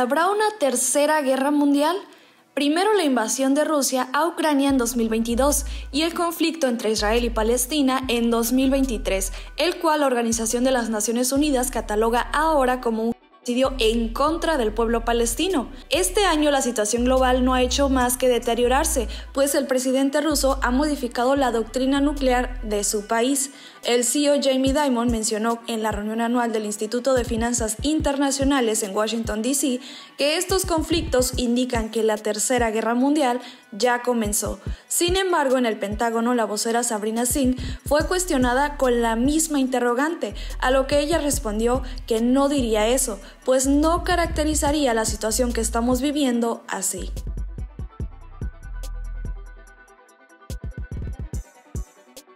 ¿Habrá una tercera guerra mundial? Primero la invasión de Rusia a Ucrania en 2022 y el conflicto entre Israel y Palestina en 2023, el cual la Organización de las Naciones Unidas cataloga ahora como un en contra del pueblo palestino. Este año la situación global no ha hecho más que deteriorarse, pues el presidente ruso ha modificado la doctrina nuclear de su país. El CEO Jamie Dimon mencionó en la reunión anual del Instituto de Finanzas Internacionales en Washington, D.C., que estos conflictos indican que la Tercera Guerra Mundial ya comenzó. Sin embargo, en el Pentágono, la vocera Sabrina Singh fue cuestionada con la misma interrogante, a lo que ella respondió que no diría eso, pues no caracterizaría la situación que estamos viviendo así.